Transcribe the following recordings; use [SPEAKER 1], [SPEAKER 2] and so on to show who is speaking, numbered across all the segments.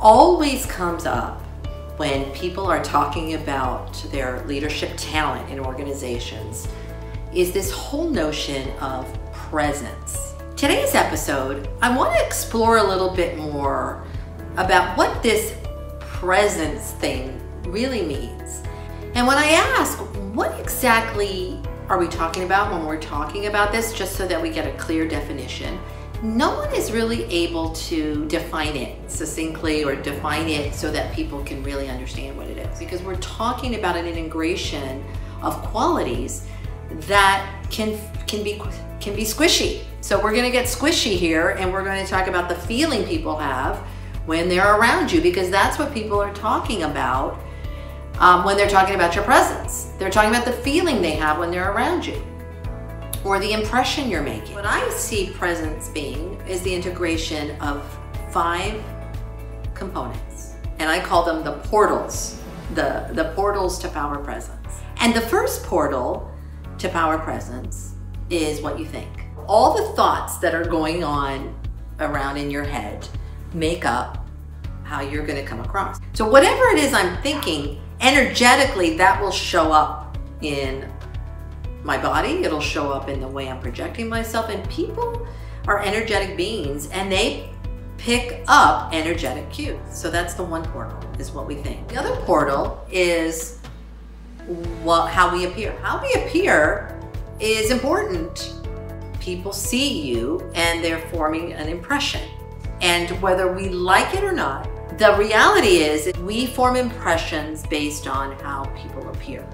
[SPEAKER 1] always comes up when people are talking about their leadership talent in organizations is this whole notion of presence. Today's episode, I want to explore a little bit more about what this presence thing really means. And when I ask, what exactly are we talking about when we're talking about this, just so that we get a clear definition? No one is really able to define it succinctly or define it so that people can really understand what it is because we're talking about an integration of qualities that can can be can be squishy. So we're going to get squishy here and we're going to talk about the feeling people have when they're around you because that's what people are talking about um, when they're talking about your presence. They're talking about the feeling they have when they're around you or the impression you're making. What I see presence being is the integration of five components, and I call them the portals, the, the portals to power presence. And the first portal to power presence is what you think. All the thoughts that are going on around in your head make up how you're going to come across. So whatever it is I'm thinking, energetically that will show up in my body, it'll show up in the way I'm projecting myself. And people are energetic beings and they pick up energetic cues. So that's the one portal, is what we think. The other portal is what, how we appear. How we appear is important. People see you and they're forming an impression. And whether we like it or not, the reality is we form impressions based on how people appear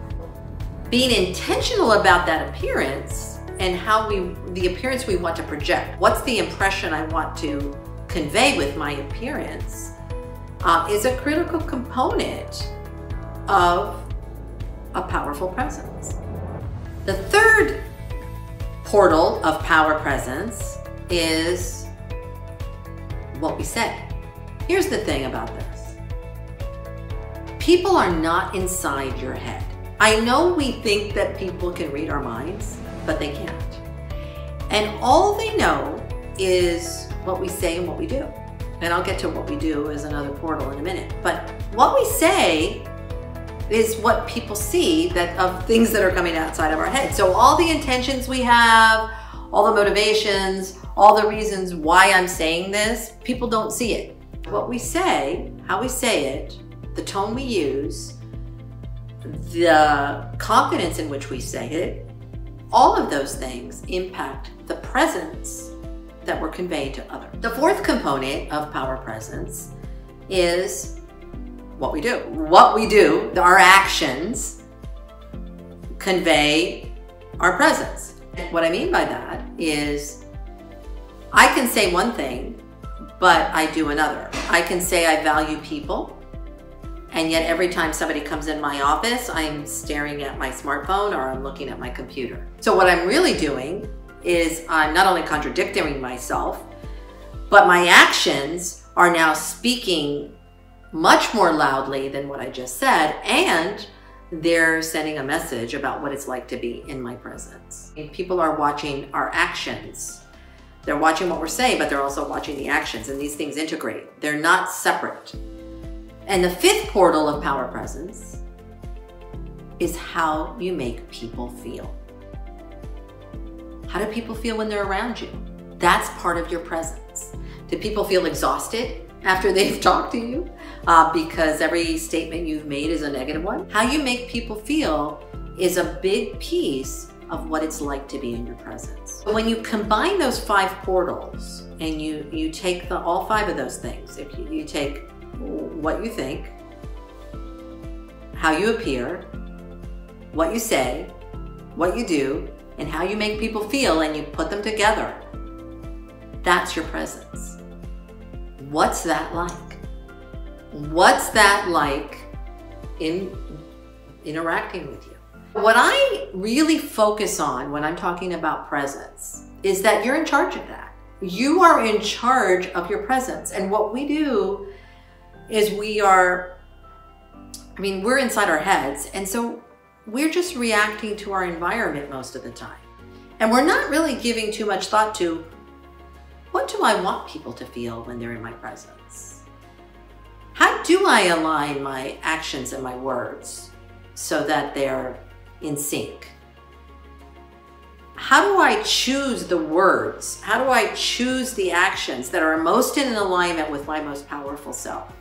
[SPEAKER 1] being intentional about that appearance and how we, the appearance we want to project. What's the impression I want to convey with my appearance uh, is a critical component of a powerful presence. The third portal of power presence is what we say. Here's the thing about this. People are not inside your head. I know we think that people can read our minds, but they can't. And all they know is what we say and what we do. And I'll get to what we do as another portal in a minute. But what we say is what people see that of things that are coming outside of our head. So all the intentions we have, all the motivations, all the reasons why I'm saying this, people don't see it. What we say, how we say it, the tone we use, the confidence in which we say it, all of those things impact the presence that we're conveying to others. The fourth component of power presence is what we do. What we do, our actions convey our presence. What I mean by that is I can say one thing, but I do another. I can say I value people, and yet every time somebody comes in my office, I'm staring at my smartphone or I'm looking at my computer. So what I'm really doing is I'm not only contradicting myself, but my actions are now speaking much more loudly than what I just said. And they're sending a message about what it's like to be in my presence. And people are watching our actions. They're watching what we're saying, but they're also watching the actions and these things integrate. They're not separate. And the fifth portal of power presence is how you make people feel. How do people feel when they're around you? That's part of your presence. Do people feel exhausted after they've talked to you uh, because every statement you've made is a negative one? How you make people feel is a big piece of what it's like to be in your presence. But When you combine those five portals and you, you take the, all five of those things, if you, you take what you think, how you appear, what you say, what you do, and how you make people feel, and you put them together. That's your presence. What's that like? What's that like in interacting with you? What I really focus on when I'm talking about presence is that you're in charge of that. You are in charge of your presence. And what we do is we are, I mean, we're inside our heads. And so we're just reacting to our environment most of the time. And we're not really giving too much thought to what do I want people to feel when they're in my presence? How do I align my actions and my words so that they're in sync? How do I choose the words? How do I choose the actions that are most in alignment with my most powerful self?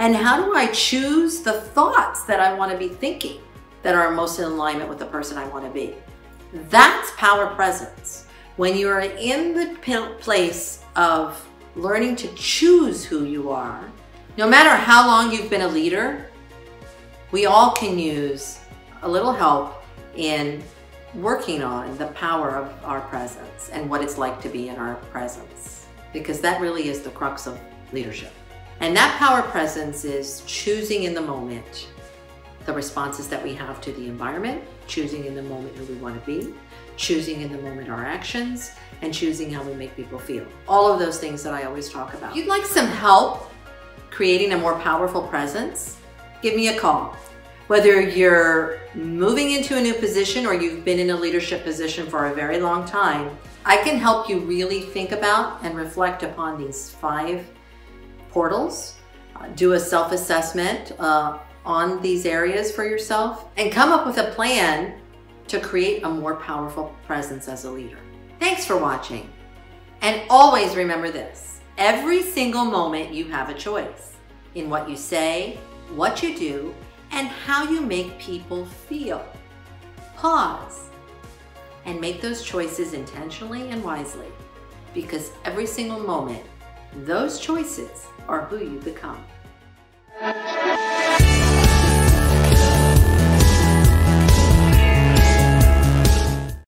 [SPEAKER 1] And how do I choose the thoughts that I want to be thinking that are most in alignment with the person I want to be? That's power presence. When you're in the place of learning to choose who you are, no matter how long you've been a leader, we all can use a little help in working on the power of our presence and what it's like to be in our presence, because that really is the crux of leadership. And that power presence is choosing in the moment the responses that we have to the environment, choosing in the moment who we want to be, choosing in the moment our actions, and choosing how we make people feel. All of those things that I always talk about. If you'd like some help creating a more powerful presence, give me a call. Whether you're moving into a new position or you've been in a leadership position for a very long time, I can help you really think about and reflect upon these five portals, uh, do a self-assessment uh, on these areas for yourself, and come up with a plan to create a more powerful presence as a leader. Thanks for watching. And always remember this, every single moment you have a choice in what you say, what you do, and how you make people feel. Pause and make those choices intentionally and wisely because every single moment, those choices are who you become.